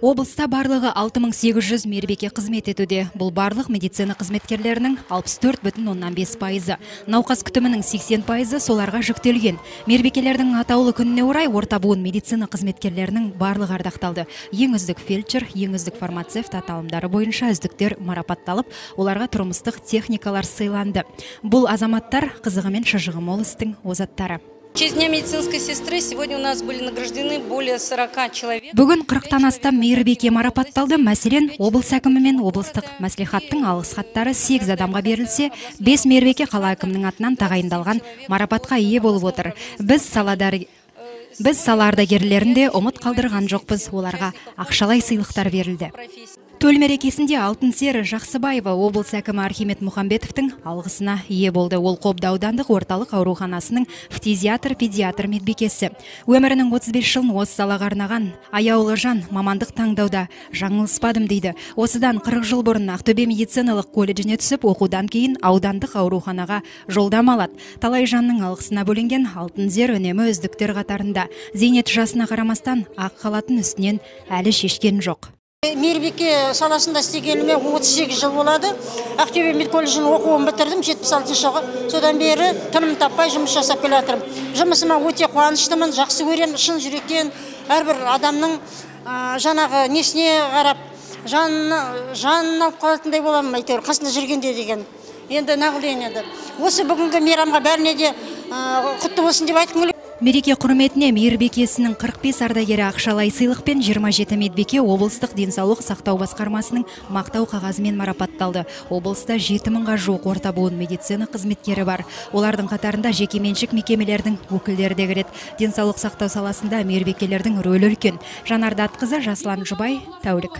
облыста барлығы 6800 мейірбике қызмет етуде. Бұл барлық медицина қызметкерлерінің 64 бүтін оннан бес пайызы. Науқас күтімінің 80 пайызы соларға жүктелген. Мейірбикелердің атаулы күніне орай орта буын медицина қызметкерлерінің барлығы ардақталды. Ең үздік фельдшер ең үздік фармацевт аталымдары бойынша үздіктер марапатталып оларға тұрмыстық техникалар сыйланды. Бұл азаматтар қызығы мен шыжығы мол озаттары. Честь Дня медицинской сестры сегодня у нас были награждены более 40 человек. бүгін қырықтан астам мейірбике марапатталды. Мәселен облыс әкімі мен облыстық мәслихаттың алғыс хаттары сегіз адамға берілсе бес мейірбике қала әкімінің атынан тағайындалған марапатқа ие болып отыр. Біз саладар біз сала ардагерлерін де ұмыт қалдырған жоқпыз. Оларға ақшалай сыйлықтар берілді. Төл мерекесінде алтын сері жақсыбаева облыс әкімі архимед мұхамбетовтің алғысына ие болды. Ол қобда аудандық орталық ауруханасының фтизиатр педиатр медбикесі. Өмірінің 35 жылын осы салаға арнаған аяулы жан мамандық таңдауда жаңылыспадым дейді. Осыдан 40 жыл бұрын ақтөбе медициналық колледжіне түсіп оқудан кейін аудандық ауруханаға жолдама алады. Талай жанның алғысына бөленген алтын зер үнемі үздіктер қатарында. Зейнет жасына қарамастан ақ халатын үстінен әлі шешкен жоқ. Мейірбике саласында істегеніме 38 жыл болады. Ақтөбе медколледжінің оқуын бітірдім 76 жылғы. Содан бері тыным таппай жұмыс жасап келе жатырмын. Жұмысыма өте қуаныштымын жақсы көремін шын жүректен әрбір адамның жаңағы несіне қарап жанын алып қалатындай боламын әйтеуір қасында жүргенде деген. Енді нағылен енді. Осы бүгінгі мейрамға бәріне де құтты болсын деп айтқым келеді мереке құрметіне мейірбикесінің 45 ардагері ақшалай сыйлық пен 27 медбике облыстық денсаулық сақтау басқармасының мақтау қағазымен марапатталды. Облыста 7 мыңға жуық орта буын медицина қызметкері бар. Олардың қатарында жекеменшік мекемелердің өкілдері де кіреді. Денсаулық сақтау саласында мейірбикелердің рөлі үлкен. Жанар датқызы жасұлан жұбай тәулік.